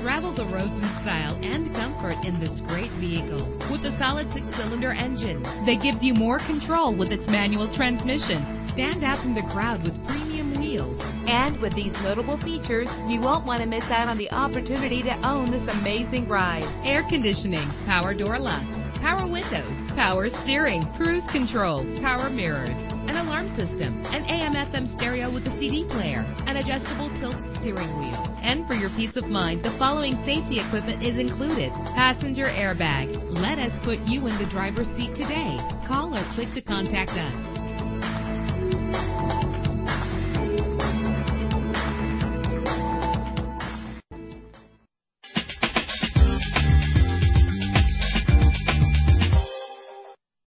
Travel the roads in style and comfort in this great vehicle with a solid six-cylinder engine that gives you more control with its manual transmission. Stand out from the crowd with premium wheels. And with these notable features, you won't want to miss out on the opportunity to own this amazing ride. Air conditioning, power door locks, power windows, power steering, cruise control, power mirrors, an alarm system, an AM FM stereo with a CD player, an adjustable tilt steering wheel. And for your peace of mind, the following safety equipment is included. Passenger airbag. Let us put you in the driver's seat today. Call or click to contact us.